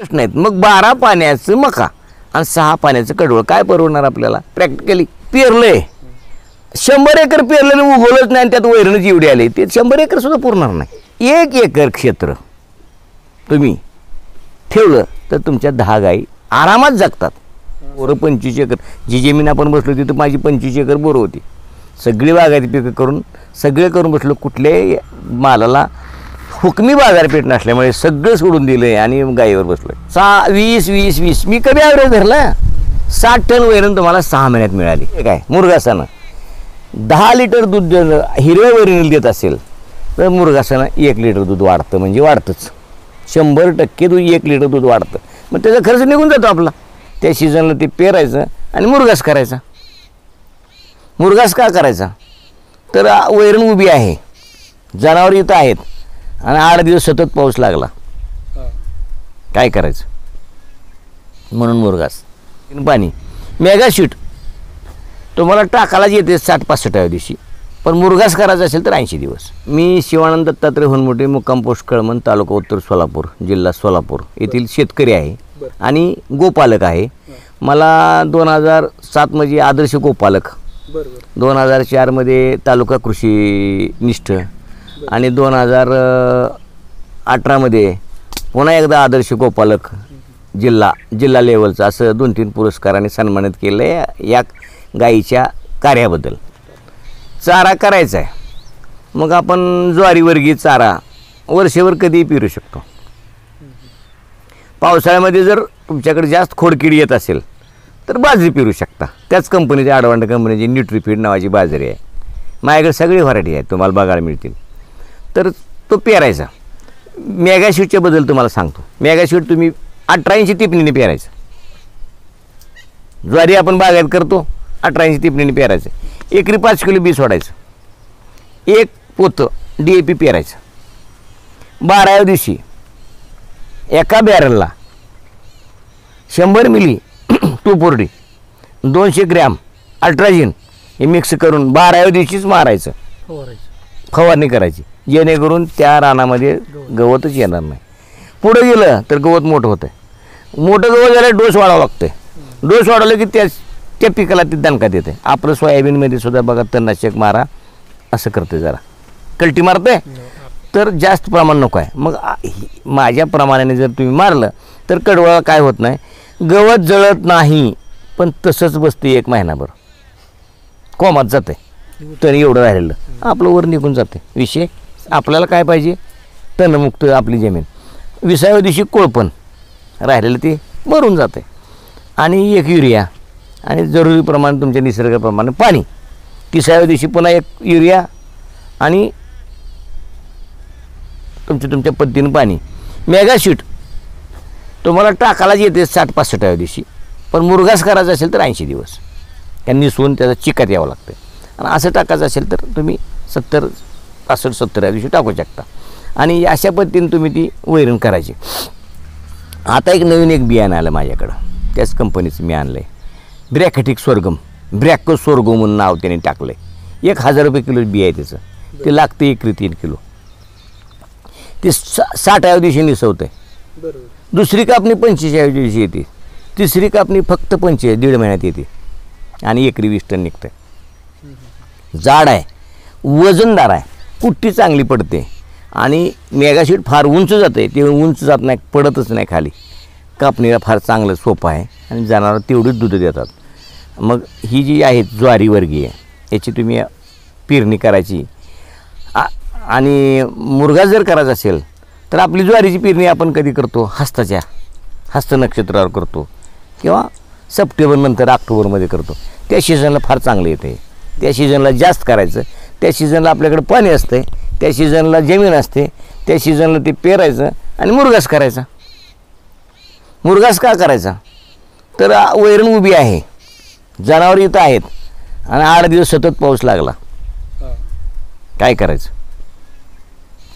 प्रश्न आहेत. मग बारा पाण्याचं मका आणि सहा पाण्याचं कडवळ काय परवडणार आपल्याला? प्रॅक्टिकली पेरलंय. शंभर एकर पेरलं उगवलंच नाही आणि त्यात वैरणच एवढी आली. ते शंभर एकर सुद्धा पुरणार नाही. एक एकर क्षेत्र तुम्ही ठेवलं तर तुमच्या दहा गाई आरामात जगतात. बोरं पंचवीस एकर. जी जमीन आपण बसलो तिथं माझी पंचवीस एकर बोरं होती. सगळी बागायती पिकं करून सगळे करून बसलो कुठल्याही मालाला हुकमी बाजारपेठ नसल्यामुळे सगळं सोडून दिलं आणि गाईवर बसलो सहा वीस वीस वीस. मी कमी ॲव्हरेज धरला. साठ टन वैरण तुम्हाला सहा महिन्यात मिळाली. काय? मुरगासानं दहा लिटर दूध हिरव्या वैरणीला देत असेल तर मुरगासानं एक लिटर दूध वाढतं म्हणजे वाढतंच. शंभर टक्के दूध एक लिटर दूध वाढतं. मग त्याचा खर्च निघून जातो आपला. त्या सीझनला ते पेरायचं आणि मुरगास करायचा. मुरगास का करायचा? तर वैरण उभी आहे. जनावर इथं आहेत. आणि आठ दिवस सतत पाऊस लागला. काय करायचं? म्हणून मुरगास. पाणी. Mega sheet. तुम्हाला टाकालाच येते साठ पासष्टाव्या दिवशी. पण मुरगास करायचा असेल तर ऐंशी दिवस. मी शिवानंद दत्तात्रय होनमोठे मुक्काम पोस्ट कळमन तालुका उत्तर सोलापूर जिल्हा सोलापूर येथील शेतकरी आहे आणि गोपालक आहे. मला दोन हजार सातमध्ये आदर्श गोपालक दोन हजार चारमध्ये तालुका कृषी निष्ठ आणि दोन हजार अठरामध्ये पुन्हा एकदा आदर्श गोपालक जिल्हा जिल्हा लेवलचा असं दोन तीन पुरस्काराने सन्मानित केलं आहे या गाईच्या कार्याबद्दल. चारा करायचा आहे मग आपण ज्वारीवर्गीय चारा वर्षभर कधीही पिरू शकतो. पावसाळ्यामध्ये जर तुमच्याकडे जास्त खोडकीड येत असेल तर बाजरी पिरू शकता. त्याच कंपनीची आडवांड कंपनीची न्यूट्रीफीड नावाची बाजरी आहे. माझ्याकडे सगळी व्हरायटी आहे तुम्हाला बघायला मिळतील. तर तो पेरायचा. मेगाशीटच्या बद्दल तुम्हाला सांगतो. मेगाशीट तुम्ही अठरा इंची टिपणीने पेरायचं. ज्वारी आपण बागायत करतो अठरा इंची टिपणीने पेरायचं. एकरी पाच किलो बी सोडायचं. एक पोतं डी ए पी पेरायचं. बाराव्या दिवशी एका बॅरलला शंभर मिली टू फोर्टी दोनशे ग्रॅम अल्ट्राजिन हे मिक्स करून बाराव्या दिवशीच मारायचं. फवारणी करायची. जेणेकरून त्या रानामध्ये गवतच येणार नाही. पुढं गेलं तर गवत मोठं होतं मोठं गवत झालं डोस वाढावं लागतं डोस वाढवलं की त्या त्या पिकाला ते दणकात येते आपलं सोयाबीनमध्ये सुद्धा बघा तणनाशक मारा असं करते जरा. कल्टी मारते तर जास्त प्रमाण नको आहे. मग माझ्या प्रमाणाने जर तुम्ही मारलं तर कडवळा काय होत नाही. गवत जळत नाही पण तसंच बसते एक महिनाभर. कोमात जाते तरी एवढं राहिलेलं. आपलं वर निघून जाते विषय आपल्याला काय पाहिजे? तणमुक्त आपली जमीन. विसाव्या दिवशी कोळपण. राहिलेलं ते भरून जाते आणि एक युरिया. आणि जरुरी प्रमाण तुमच्या निसर्गाप्रमाणे पाणी. तिसाव्या दिवशी पुन्हा एक युरिया. आणि तुमच्या तुमच्या पद्धतीनं पाणी. मेगाशीट तुम्हाला टाकायला येते साठ पासष्टाव्या दिवशी. पण मुरगास करायचा असेल तर ऐंशी दिवस. त्यांनी निसवून त्याचा चिकात यावं लागतं आणि असं टाकायचं असेल तर तुम्ही सत्तर पासष्ट सत्तराव्या दिवशी टाकू शकता. आणि अशा पद्धतीने तुम्ही ती वैरण करायची. आता एक नवीन एक बियाणं आलं माझ्याकडं. त्याच कंपनीचं मी आणलं आहे ब्रॅकेटिक स्वर्गम ब्रॅको स्वर्गम म्हणून नाव त्याने टाकलं आहे एक हजार रुपये किलो बी आहे त्याचं. ते लागतं एकरी तीन किलो. ते सा साठाव्या दिवशी निसवतं आहे दुसरी कापणी पंचेचाळीस दिवशी येते. तिसरी कापणी फक्त पंचे दीड महिन्यात येते. आणि एकरी वीस टन निघते जाड आहे. वजनदार आहे. कुट्टी चांगली पडते. आणि मेगाशीट फार उंच जाते. ते उंच जात नाही पडतच नाही खाली. कापणीला फार चांगलं सोपं आहे. आणि जनावरं तेवढीच दूध देतात. मग ही जी आहे ज्वारीवर्गीय याची तुम्ही पेरणी करायची. आ- आणि मुरगा जर करायचा असेल तर आपली ज्वारीची पेरणी आपण कधी करतो? हस्ताच्या. हस्त नक्षत्रावर करतो. किंवा सप्टेंबर नंतर ऑक्टोबरमध्ये करतो. त्या सीझनला फार चांगलं येते. त्या सीझनला जास्त करायचं. त्या सीझनला आपल्याकडे पाणी असते त्या सीझनला जमीन असते त्या सीझनला ते पेरायचं आणि मुरगास करायचा. मुरगास का करायचा? तर वैरण उभी आहे. जनावर इथं आहेत. आणि आठ दिवस सतत पाऊस लागला. काय करायचं?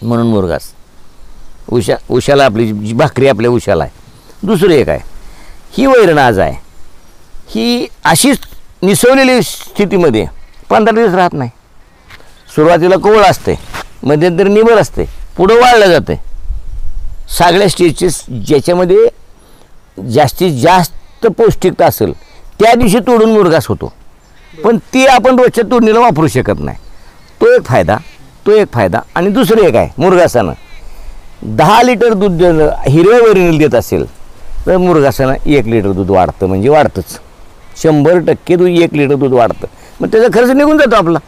म्हणून मुरगास. उशा उशाला आपली जी भाकरी आपल्या उशाला आहे. दुसरं एक आहे. ही वैरण आज आहे. ही अशीच निसवलेली स्थितीमध्ये पंधरा दिवस राहत नाही. सुरुवातीला कोवळ असते मध्यंतरी निबर असते पुढं वाढलं जाते. सगळ्या स्टेजेस ज्याच्यामध्ये जास्तीत जास्त पौष्टिकता असेल त्या दिवशी तोडून मुरगास होतो. पण ती आपण रोजच्या तोडणीला वापरू शकत नाही. तो एक फायदा तो एक फायदा आणि दुसरं एक आहे मुरगासानं. दहा लिटर दूध हिरव्या वरील देत असेल तर मुरगासानं एक लिटर दूध वाढतं म्हणजे वाढतंच. शंभर टक्के दूध एक लिटर दूध वाढतं. मग त्याचा खर्च निघून जातो आपला.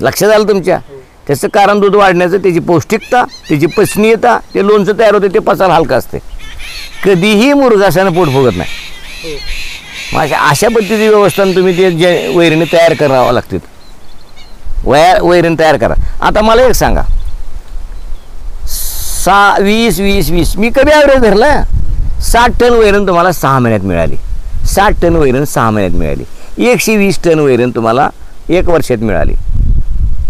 लक्षात आलं तुमच्या? त्याचं कारण दूध वाढण्याचं त्याची पौष्टिकता त्याची पचनीयता ते लोणचं तयार होते ते पचायला हलकं असते. कधीही मुरगासानं पोट फुगत नाही. हो. अशा अशा पद्धतीची व्यवस्था तुम्ही ते जे वैरणी तयार करावं लागतील. वया वैरण तयार करा. आता मला एक सांगा. सहा वीस वीस वीस. मी कमी ॲव्हरेज धरला. साठ टन वैरण तुम्हाला सहा महिन्यात मिळाली. साठ टन वैरण सहा महिन्यात मिळाली. एकशे वीस टन वैरण तुम्हाला एक वर्षात मिळाली.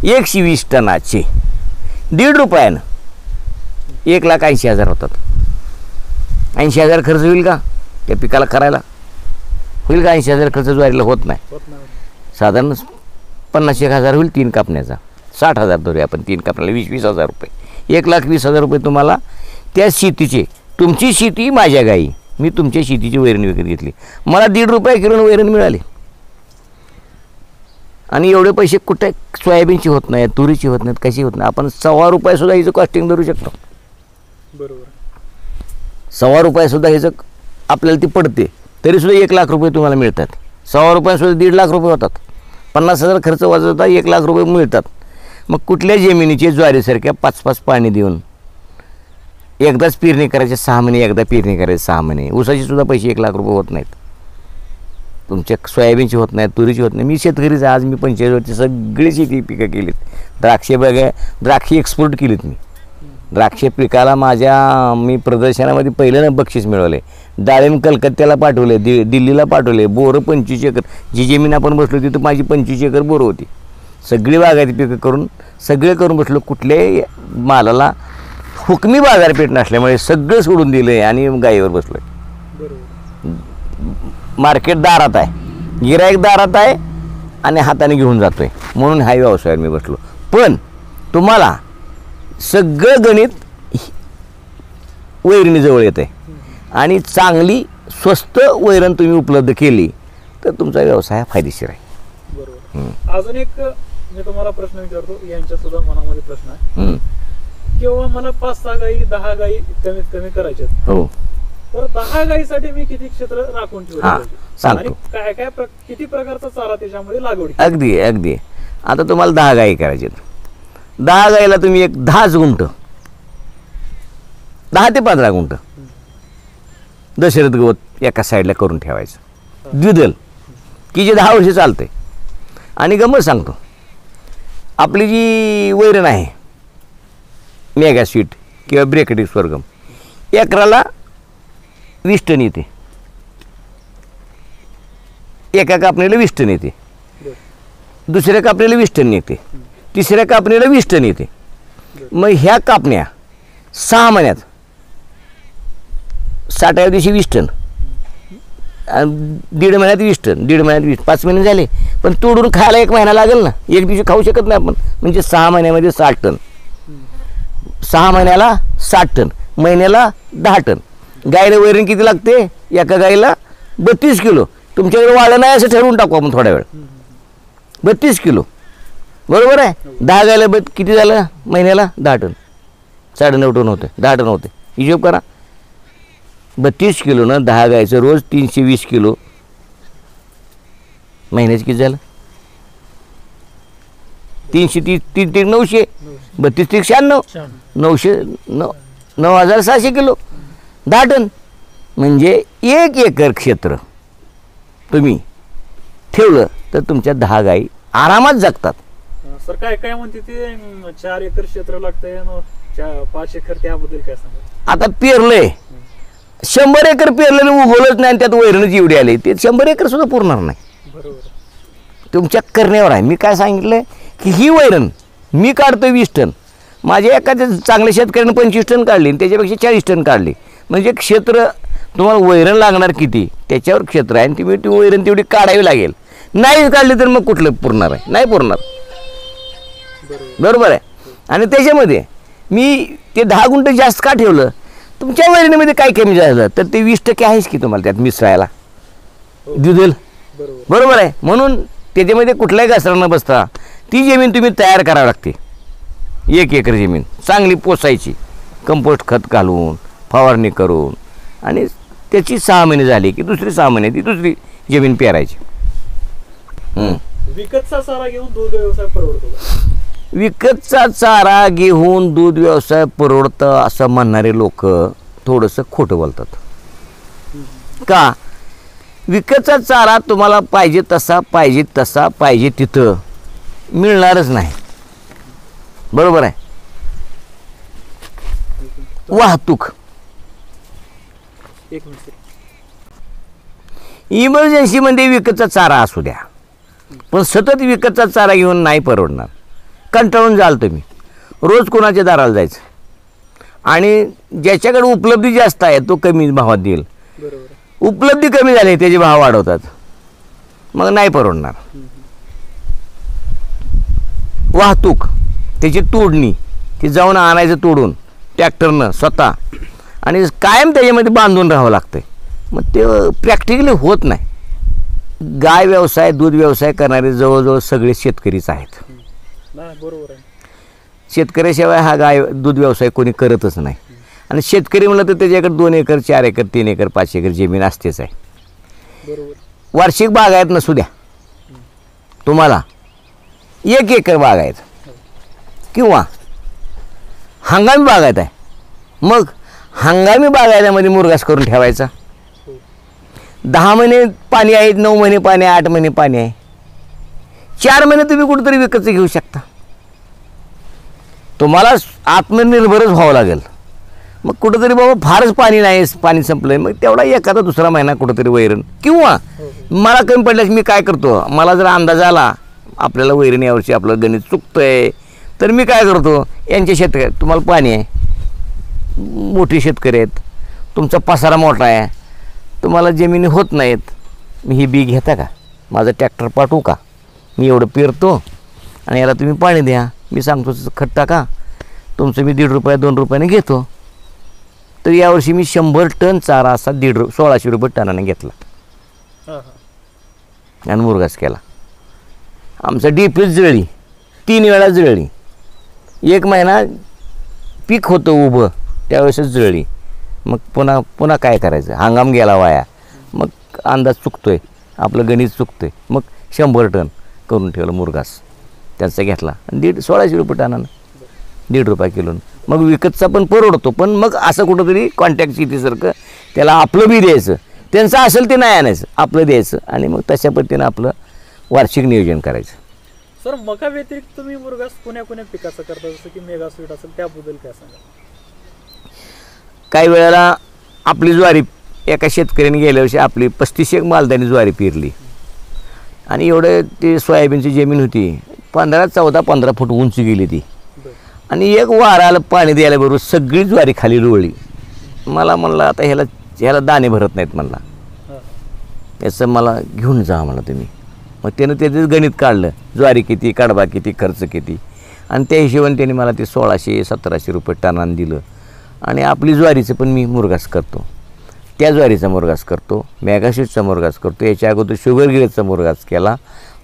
एकशे वीस टनाचे. दीड रुपयानं. एक लाख ऐंशी हजार होतात. ऐंशी हजार खर्च होईल का? त्या पिकाला करायला. होईल का? ऐंशी हजार खर्च ज्वारीला होत नाही. साधारण पन्नास एक हजार होईल तीन कापण्याचा. साठ हजार धरूया आपण तीन कापण्याला वीस वीस हजार रुपये. एक लाख वीस हजार रुपये तुम्हाला त्या शेतीचे तुमची शेती माझ्या गाई मी तुमच्या शेतीची वैरण विकत घेतली. मला दीड रुपये किलो वैरण मिळाली. आणि एवढे पैसे कुठे सोयाबीनची होत नाही तुरीची होत नाहीत कशी होत नाही आपण सव्वा रुपयासुद्धा हिचं कॉस्टिंग धरू शकतो. बरोबर. सव्वा रुपयासुद्धा ह्याचं आपल्याला ती पडते. तरीसुद्धा एक लाख रुपये तुम्हाला मिळतात. सव्वा रुपयासुद्धा दीड लाख रुपये होतात. पन्नास हजार खर्च वाजवता एक लाख रुपये मिळतात. मग कुठल्या जमिनीचे ज्वारीसारख्या पाच पाच पाणी देऊन एकदाच पेरणी करायचे सहा महिने एकदा पेरणी करायचे सहा महिने. ऊसाचे सुद्धा पैसे एक लाख रुपये होत नाहीत. तुमच्या सोयाबीनची होत नाही तुरीची होत नाही. मी शेतकरीच आज मी पंचायतीवरती सगळी शेती पिकं केलीत. द्राक्षे बघा द्राक्षे एक्सपोर्ट केलीत मी. द्राक्ष पिकाला माझ्या मी प्रदर्शनामध्ये पहिल्यानं बक्षीस मिळवले डाळिंब कलकत्त्याला पाठवले दि दिल्लीला पाठवले बोरं पंचवीस एकर जी जमीन आपण बसलो तिथं माझी पंचवीस एकर बोरं होती. सगळी बागायती पिकं करून सगळे करून बसलो. कुठल्याही मालाला हुकमी बाजारपेठ नसल्यामुळे सगळं सोडून दिलं आहे आणि गाईवर बसलो आहे मार्केट दारात आहे. गिराईक दारात आहे आणि हाताने घेऊन जातोय. म्हणून हा व्यवसायावर मी बसलो. पण तुम्हाला सगळं गणित वैरणीजवळ येतं आहे आणि चांगली स्वस्त वैरण तुम्ही उपलब्ध केली तर तुमचा व्यवसाय हा फायदेशीर आहे. बरोबर. अजून एक मी तुम्हाला प्रश्न विचारतो यांच्या सुद्धा मनामध्ये प्रश्न आहे. किंवा मला पाच सहा गाई दहा गाई कमीत कमी करायच्यात? हो. तर दहा गाईसाठी मी किती क्षेत्र राखून हा? सांगतो. आणि काय काय प्र- किती प्रकारचा चारा त्याच्यामध्ये लागवड केली? अगदी अगदी. आता तुम्हाला दहा गायी करायचे दहा गाईला तुम्ही एक दहाच गुंट दहा ते पंधरा गुंट दशरथ गवत एका साईडला करून ठेवायचं. द्विदल की जे दहा वर्ष चालते आणि गंमत सांगतो. आपली जी वैरण आहे मेगा स्वीट किंवा ब्रेकडी स्वर्गम एकराला वीस टन येते एका कापणीला वीस टन येते. दुसऱ्या कापणीला वीस टन येते तिसऱ्या कापणीला वीस टन येते मग ह्या कापण्या सहा महिन्यात साठाव्या दिवशी वीस टन दीड महिन्यात वीस टन दीड महिन्यात वीस पाच महिने झाले पण तोडून खायला एक महिना लागेल ना. एक दिवशी खाऊ शकत नाही आपण. म्हणजे सहा महिन्यामध्ये साठ टन. सहा महिन्याला साठ टन. महिन्याला दहा टन. गायला वैरण किती लागते? एका गाईला बत्तीस किलो. तुमच्याकडे वाढलं नाही असं ठरवून टाकू आपण थोड्या वेळ. बत्तीस किलो. बरोबर आहे? दहा गायला बत किती झालं? महिन्याला? दहा टन. साडेनऊ टन होते. दहा टन होते. हिशोब करा. बत्तीस किलोनं दहा गायचं रोज तीनशे वीस किलो. महिन्याचं किती झालं? तीनशे तीस तीन तीन नऊशे. बत्तीस तीस शहाण्णव. शहाण्णव. नऊशे नऊ नऊ हजार सहाशे किलो. दहा टन म्हणजे एक एकर क्षेत्र तुम्ही ठेवलं तर तुमच्या दहा गायी आरामात जगतात. सर काय काय म्हणते ते? चार एकर क्षेत्र लागतंय पाच एकर त्याबद्दल काय सांगा आता पेरलंय. शंभर एकर पेरलेलं उगवलंच नाही आणि त्यात वैरणच एवढी आली. ते शंभर एकर सुद्धा पुरणार नाही. बरोबर. तुमच्या करण्यावर आहे. मी काय सांगितलं की ही वैरण मी काढतो वीस टन. माझ्या एखाद्या चांगल्या शेतकऱ्यानं पंचवीस टन काढली आणि त्याच्यापेक्षा चाळीस टन काढली. म्हणजे क्षेत्र तुम्हाला वैरण लागणार किती? त्याच्यावर क्षेत्र आहे. आणि तुम्ही ती वैरण तेवढी काढावी लागेल. नाही काढली तर मग कुठलं पुरणार आहे? नाही पुरणार. बरोबर आहे. आणि त्याच्यामध्ये मी ते दहा गुंठ जास्त का ठेवलं? तुमच्या वैरणीमध्ये काय कमी झालं? तर ते वीस टक्के आहेच की तुम्हाला त्यात मिसळायला. दुधेल बरोबर. बरोबर आहे. म्हणून त्याच्यामध्ये कुठल्याही घसरा न बसता ती जमीन तुम्ही तयार करावी लागते. एक एकर जमीन. चांगली पोसायची. कंपोस्ट खत घालून फवारणी करून आणि त्याची सहा महिने झाली की दुसरी सहा महिने ती दुसरी जमीन पेरायची. विकतचा सारा घेऊन दूध व्यवसाय परवडतो? विकतचा चारा घेऊन दूध व्यवसाय परवडतं असं म्हणणारे लोक थोडंसं खोटं बोलतात. का? विकतचा चारा तुम्हाला पाहिजे तसा पाहिजे तसा पाहिजे तिथं मिळणारच नाही. बरोबर आहे? वाहतूक. एक मिनिट. इमर्जन्सीमध्ये विकतचा चारा असू द्या. पण सतत विकतचा चारा घेऊन नाही परवडणार. कंटाळून जाल तुम्ही. रोज कोणाच्या दाराला जायचं? आणि ज्याच्याकडे उपलब्धी जास्त आहे तो कमी भावात देईल. उपलब्धी कमी झाली त्याचे भाव वाढवतात. मग नाही परवडणार. वाहतूक त्याची तोडणी ती जाऊन आणायचं तोडून ट्रॅक्टरनं स्वतः. आणि कायम त्याच्यामध्ये बांधून राहावं लागतं मग ते प्रॅक्टिकली होत नाही. गाय व्यवसाय दूध व्यवसाय करणारे जवळजवळ सगळे शेतकरीच आहेत. बरोबर आहे. शेतकऱ्याशिवाय हा गाय दूध व्यवसाय कोणी करतच नाही. आणि शेतकरी म्हणलं तर त्याच्याकडे दोन एकर चार एकर तीन एकर पाच एकर जमीन असतेच आहे. वार्षिक बागायत नसू द्या तुम्हाला? एक एकर बागायत किंवा हंगामी बागायत आहे मग? हंगामी बागायत्यामध्ये मुरगास करून ठेवायचा. दहा महिने पाणी आहे नऊ महिने पाणी आहे आठ महिने पाणी आहे. चार महिने तुम्ही कुठेतरी विकत घेऊ शकता. तुम्हाला आत्मनिर्भरच व्हावं लागेल. मग कुठंतरी बाबा फारच पाणी नाही पाणी संपलंय मग तेवढा एखादा दुसरा महिना कुठंतरी वैरण. किंवा मला कमी पडल्यास मी काय करतो? मला जर अंदाज आला आपल्याला वैरण यावर्षी आपलं गणित चुकतंय तर मी काय करतो? यांच्या शेतकऱ्यात तुम्हाला पाणी आहे. मोठे शेतकरी आहेत. तुमचा पसारा मोठा आहे. तुम्हाला जमिनी होत नाहीत. मी ही बी घेता का? माझं ट्रॅक्टर पाठवू का? मी एवढं पेरतो आणि याला तुम्ही पाणी द्या. मी सांगतो खत टाका. तुमचं मी दीड रुपये दोन रुपयाने घेतो. तर यावर्षी मी शंभर टन चारा असा दीड रु सोळाशे रुपये टनाने घेतला. आणि मुरगास केला. आमचं डीपीच जळली तीन वेळा जळली एक महिना पीक होतं उभं. त्यावेळेसच जळली. मग पुन्हा पुन्हा काय करायचं? हंगाम गेला वाया. मग अंदाज चुकतो आहे आपलं गणित चुकतोय. मग शंभर टन करून ठेवलं मुरगास त्यांचा घेतला. आणि दीड सोळाशे रुपये टनानं. दीड रुपये किलोनं. मग विकतचा पण परवडतो. पण मग असं कुठंतरी कॉन्टॅक्ट शेतीसारखं त्याला आपलं बी द्यायचं. त्यांचं असेल ते नाही आणायचं. आपलं द्यायचं. आणि मग तशा पद्धतीनं आपलं वार्षिक नियोजन करायचं. सर मका व्यतिरिक्त तुम्ही मुरगास कोण्या कोण्या पिकाचं करता? जसं की मेगा स्वीट असेल त्याबद्दल काय सांगा काही वेळेला आपली ज्वारी एका शेतकऱ्याने गेल्या वर्षी आपली पस्तीस एक मालदानी ज्वारी पेरली. आणि एवढं ते सोयाबीनची जमीन होती. पंधरा चौदा पंधरा फूट उंच गेली ती. आणि एक वाराला पाणी द्यायला बरोबर सगळी ज्वारी खाली रुळली. मला म्हणलं आता ह्याला ह्याला दाणे भरत नाहीत म्हणला. याचं मला घेऊन जा मला तुम्ही. मग त्यानं त्याचं गणित काढलं. ज्वारी किती कडबा किती खर्च किती. आणि त्या हिशोबाने त्याने मला ते सोळाशे सतराशे रुपये टनानं दिलं. आणि आपली ज्वारीचं पण मी मुरगास करतो. त्या ज्वारीचा मुरगास करतो मॅगाशीटचा मुरगास करतो याच्या अगोदर शुगर गिरेचा मुरगास केला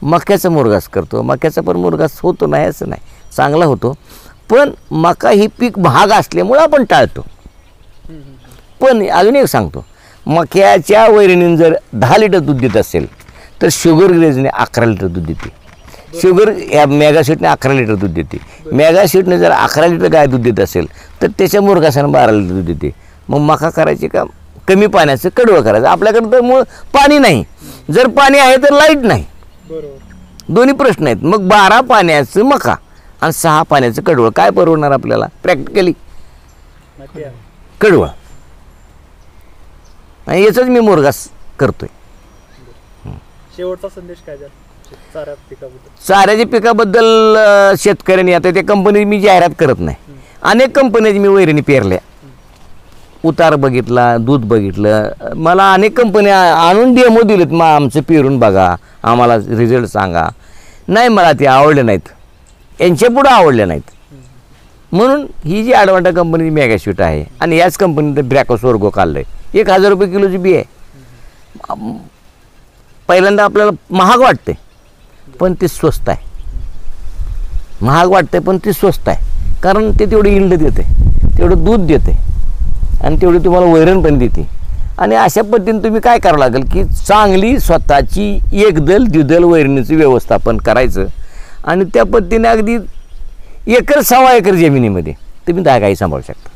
मक्याचा मुरगास करतो. मक्याचा पण मुरगास होतो नाही असं नाही चांगला होतो. पण मका ही पीक भाग असल्यामुळं आपण टाळतो. पण अजून एक सांगतो मक्याच्या वैरणीनं जर दहा लिटर दूध देत असेल तर शुगर ग्रेजने अकरा लिटर दूध देते. शुगर या मेगाशीटने अकरा लिटर दूध देते. मेगाशीटने जर अकरा लिटर गाय दूध देत असेल तर त्याच्या मुरगासानं बारा लिटर दूध देते. मग मका करायचे का? कमी पाण्याचं कडवं करायचं. आपल्याकडं तर मूळ पाणी नाही. जर पाणी आहे तर लाइट नाही. दोन्ही प्रश्न आहेत. मग बारा पाण्याचं मका आणि सहा पाण्याचं कडवळ काय परवडणार आपल्याला? प्रॅक्टिकली. कडवळ आणि याचंच मी मुरगास करतोय. शेवटचा संदेश काय चाऱ्याच्या पिकाबद्दल शेतकऱ्यांनी आता त्या कंपनी मी जाहिरात करत नाही. अनेक कंपन्याची मी वैरणी पेरल्या. उतार बघितला दूध बघितलं. मला अनेक कंपन्या आणून डेमो दिलेत मग आमचं पेरून बघा. आम्हाला रिझल्ट सांगा. नाही मला ते आवडले नाहीत. यांच्या पुढं आवडले नाहीत. म्हणून ही जी ॲडवांटा कंपनीची मॅगाशूट आहे आणि याच कंपनीचं ब्रॅकोस वर्गो काढलं आहे एक हजार रुपये किलोची बी आहे. पहिल्यांदा आपल्याला महाग वाटते पण ते स्वस्त आहे. महाग वाटते पण ते स्वस्त आहे. कारण ते तेवढं इल्ड देते. तेवढं दूध देते. आणि तेवढी तुम्हाला वैरण पण देते. आणि अशा पद्धतीने तुम्ही काय करावं लागेल की चांगली स्वतःची एकदल द्विदल वैरणीचं व्यवस्थापन करायचं. आणि त्या पद्धतीने अगदी एकर सव्वा एकर जमिनीमध्ये तुम्ही दहा सांभाळू शकता.